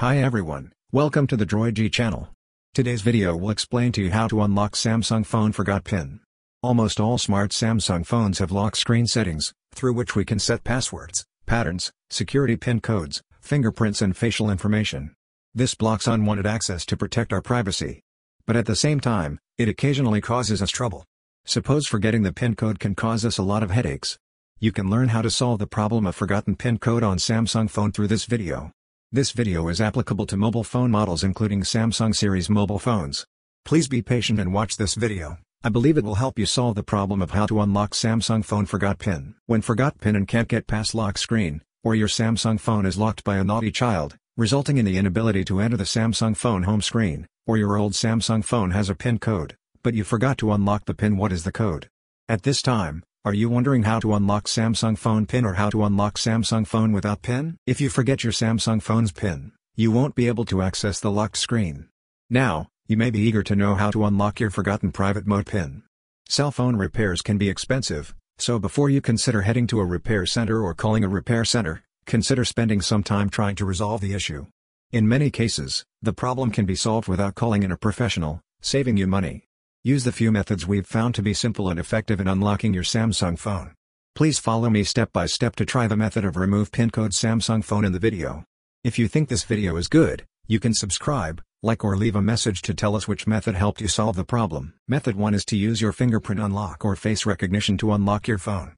Hi everyone, welcome to the Droigy channel. Today's video will explain to you how to unlock Samsung phone forgot pin. Almost all smart Samsung phones have lock screen settings, through which we can set passwords, patterns, security pin codes, fingerprints and facial information. This blocks unwanted access to protect our privacy. But at the same time, it occasionally causes us trouble. Suppose forgetting the PIN code can cause us a lot of headaches. You can learn how to solve the problem of forgotten PIN code on Samsung phone through this video. This video is applicable to mobile phone models including Samsung series mobile phones. Please be patient and watch this video. I believe it will help you solve the problem of how to unlock Samsung phone forgot pin. When forgot pin and can't get past lock screen, or your Samsung phone is locked by a naughty child, resulting in the inability to enter the Samsung phone home screen, or your old Samsung phone has a PIN code, but you forgot to unlock the PIN what is the code? At this time, are you wondering how to unlock Samsung phone PIN or how to unlock Samsung phone without PIN? If you forget your Samsung phone's PIN, you won't be able to access the locked screen. Now, you may be eager to know how to unlock your forgotten private mode PIN. Cell phone repairs can be expensive, so before you consider heading to a repair center or calling a repair center, consider spending some time trying to resolve the issue. In many cases, the problem can be solved without calling in a professional, saving you money. Use the few methods we've found to be simple and effective in unlocking your Samsung phone. Please follow me step by step to try the method of remove pin code Samsung phone in the video. If you think this video is good, you can subscribe, like or leave a message to tell us which method helped you solve the problem. Method 1 is to use your fingerprint unlock or face recognition to unlock your phone.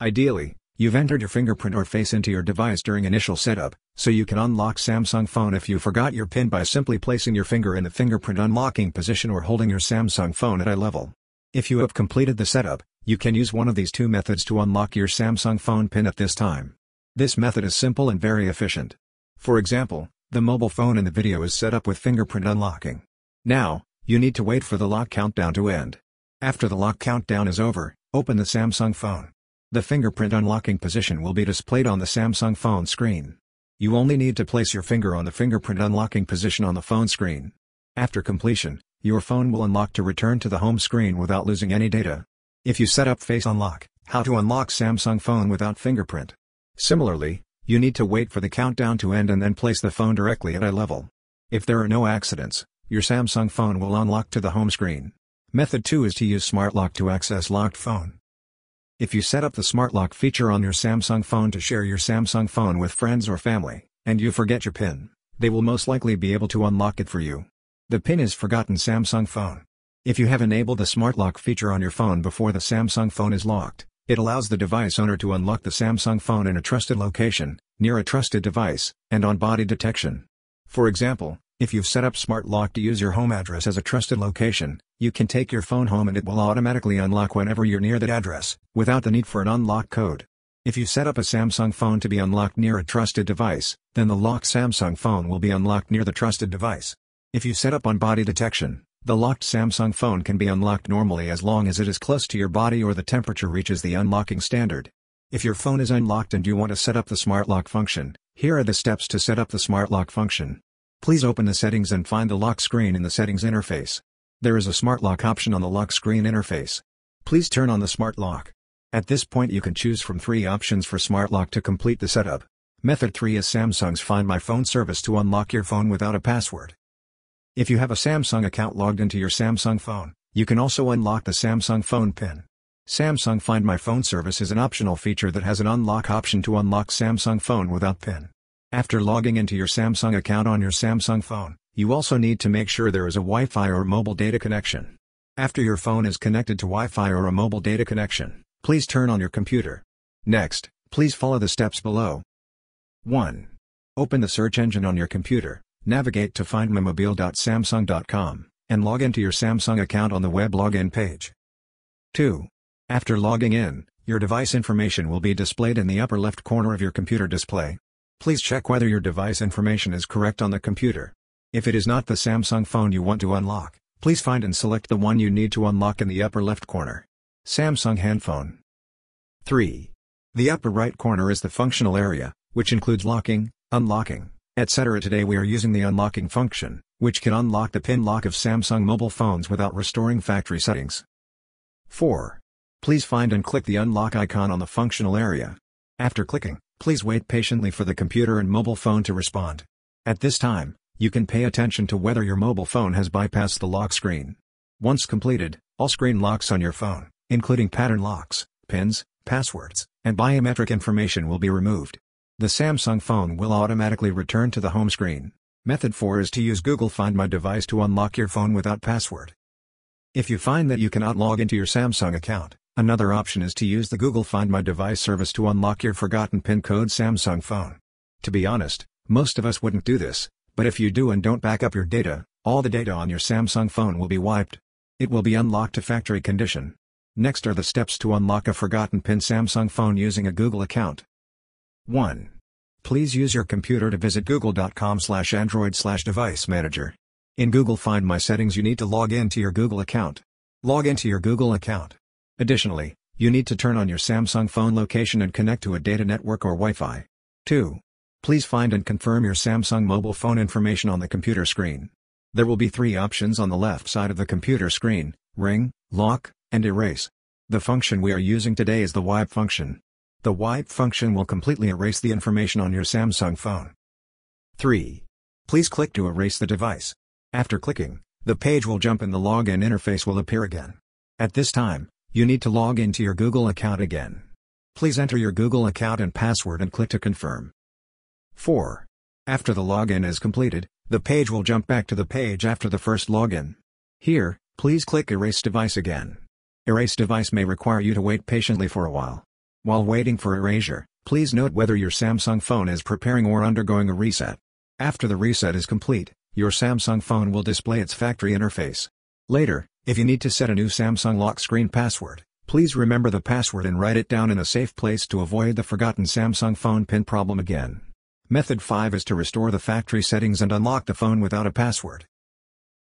Ideally, You've entered your fingerprint or face into your device during initial setup, so you can unlock Samsung phone if you forgot your PIN by simply placing your finger in the fingerprint unlocking position or holding your Samsung phone at eye level. If you have completed the setup, you can use one of these two methods to unlock your Samsung phone PIN at this time. This method is simple and very efficient. For example, the mobile phone in the video is set up with fingerprint unlocking. Now, you need to wait for the lock countdown to end. After the lock countdown is over, open the Samsung phone. The fingerprint unlocking position will be displayed on the Samsung phone screen. You only need to place your finger on the fingerprint unlocking position on the phone screen. After completion, your phone will unlock to return to the home screen without losing any data. If you set up Face Unlock, how to unlock Samsung phone without fingerprint. Similarly, you need to wait for the countdown to end and then place the phone directly at eye level. If there are no accidents, your Samsung phone will unlock to the home screen. Method 2 is to use Smart Lock to access locked phone. If you set up the Smart Lock feature on your Samsung phone to share your Samsung phone with friends or family, and you forget your PIN, they will most likely be able to unlock it for you. The PIN is forgotten Samsung phone. If you have enabled the Smart Lock feature on your phone before the Samsung phone is locked, it allows the device owner to unlock the Samsung phone in a trusted location, near a trusted device, and on body detection. For example, if you've set up Smart Lock to use your home address as a trusted location, you can take your phone home and it will automatically unlock whenever you're near that address, without the need for an unlock code. If you set up a Samsung phone to be unlocked near a trusted device, then the locked Samsung phone will be unlocked near the trusted device. If you set up on body detection, the locked Samsung phone can be unlocked normally as long as it is close to your body or the temperature reaches the unlocking standard. If your phone is unlocked and you want to set up the smart lock function, here are the steps to set up the smart lock function. Please open the settings and find the lock screen in the settings interface. There is a smart lock option on the lock screen interface. Please turn on the smart lock. At this point you can choose from three options for smart lock to complete the setup. Method 3 is Samsung's Find My Phone service to unlock your phone without a password. If you have a Samsung account logged into your Samsung phone, you can also unlock the Samsung phone PIN. Samsung Find My Phone service is an optional feature that has an unlock option to unlock Samsung phone without PIN. After logging into your Samsung account on your Samsung phone, you also need to make sure there is a Wi-Fi or mobile data connection. After your phone is connected to Wi-Fi or a mobile data connection, please turn on your computer. Next, please follow the steps below. 1. Open the search engine on your computer, navigate to findmymobile.samsung.com, and log into your Samsung account on the web login page. 2. After logging in, your device information will be displayed in the upper left corner of your computer display. Please check whether your device information is correct on the computer. If it is not the Samsung phone you want to unlock, please find and select the one you need to unlock in the upper left corner. Samsung handphone. 3. The upper right corner is the functional area, which includes locking, unlocking, etc. Today we are using the unlocking function, which can unlock the PIN lock of Samsung mobile phones without restoring factory settings. 4. Please find and click the unlock icon on the functional area. After clicking, Please wait patiently for the computer and mobile phone to respond. At this time, you can pay attention to whether your mobile phone has bypassed the lock screen. Once completed, all screen locks on your phone, including pattern locks, pins, passwords, and biometric information will be removed. The Samsung phone will automatically return to the home screen. Method 4 is to use Google Find My Device to unlock your phone without password. If you find that you cannot log into your Samsung account, another option is to use the Google Find My Device service to unlock your forgotten PIN code Samsung phone. To be honest, most of us wouldn't do this, but if you do and don't back up your data, all the data on your Samsung phone will be wiped. It will be unlocked to factory condition. Next are the steps to unlock a forgotten PIN Samsung phone using a Google account. 1. Please use your computer to visit google.com slash android slash device manager. In Google Find My Settings you need to log in to your Google account. Log into your Google account. Additionally, you need to turn on your Samsung phone location and connect to a data network or Wi-Fi. 2. Please find and confirm your Samsung mobile phone information on the computer screen. There will be three options on the left side of the computer screen, ring, lock, and erase. The function we are using today is the wipe function. The wipe function will completely erase the information on your Samsung phone. 3. Please click to erase the device. After clicking, the page will jump and the login interface will appear again. At this time, you need to log into your Google account again. Please enter your Google account and password and click to confirm. 4. After the login is completed, the page will jump back to the page after the first login. Here, please click Erase Device again. Erase Device may require you to wait patiently for a while. While waiting for erasure, please note whether your Samsung phone is preparing or undergoing a reset. After the reset is complete, your Samsung phone will display its factory interface. Later, if you need to set a new Samsung lock screen password, please remember the password and write it down in a safe place to avoid the forgotten Samsung phone pin problem again. Method 5 is to restore the factory settings and unlock the phone without a password.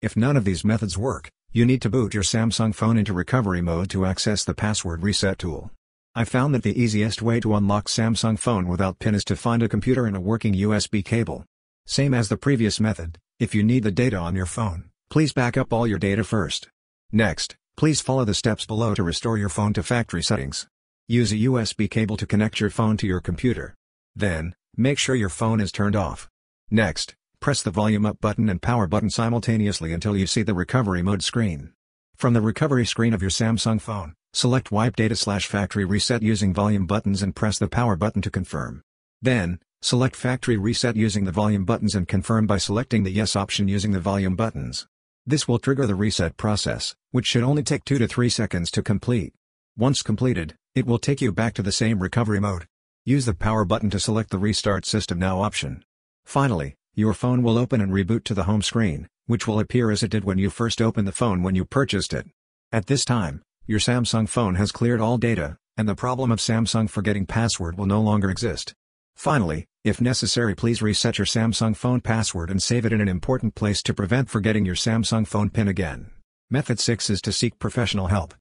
If none of these methods work, you need to boot your Samsung phone into recovery mode to access the password reset tool. I found that the easiest way to unlock Samsung phone without PIN is to find a computer and a working USB cable. Same as the previous method, if you need the data on your phone, please back up all your data first. Next, please follow the steps below to restore your phone to factory settings. Use a USB cable to connect your phone to your computer. Then, make sure your phone is turned off. Next, press the volume up button and power button simultaneously until you see the recovery mode screen. From the recovery screen of your Samsung phone, Select Wipe Data slash Factory Reset using volume buttons and press the power button to confirm. Then, select Factory Reset using the volume buttons and confirm by selecting the Yes option using the volume buttons. This will trigger the reset process, which should only take 2 to 3 seconds to complete. Once completed, it will take you back to the same recovery mode. Use the power button to select the Restart System Now option. Finally, your phone will open and reboot to the home screen, which will appear as it did when you first opened the phone when you purchased it. At this time, your Samsung phone has cleared all data, and the problem of Samsung forgetting password will no longer exist. Finally, if necessary please reset your Samsung phone password and save it in an important place to prevent forgetting your Samsung phone PIN again. Method 6 is to seek professional help.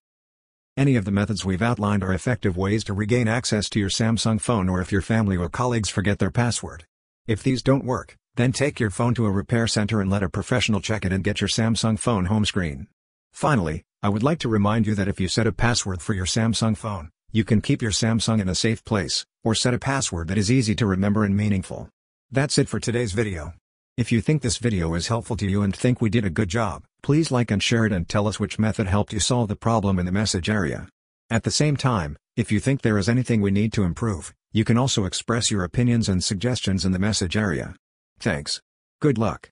Any of the methods we've outlined are effective ways to regain access to your Samsung phone or if your family or colleagues forget their password. If these don't work, then take your phone to a repair center and let a professional check it and get your Samsung phone home screen. Finally, I would like to remind you that if you set a password for your Samsung phone, you can keep your Samsung in a safe place, or set a password that is easy to remember and meaningful. That's it for today's video. If you think this video is helpful to you and think we did a good job, please like and share it and tell us which method helped you solve the problem in the message area. At the same time, if you think there is anything we need to improve, you can also express your opinions and suggestions in the message area. Thanks. Good luck.